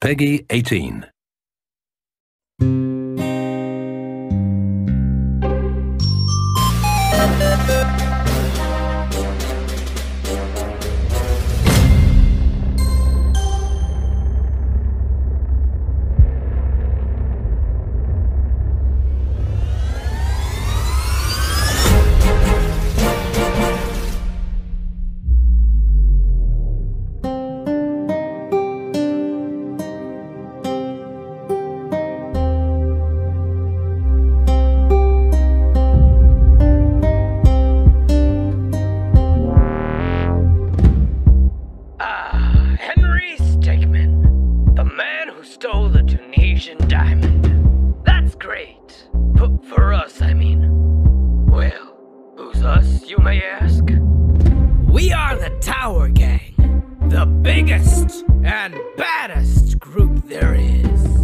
Peggy 18. The man who stole the Tunisian diamond. That's great. But for us, I mean. Well, who's us, you may ask? We are the Tower Gang, the biggest and baddest group there is.